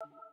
you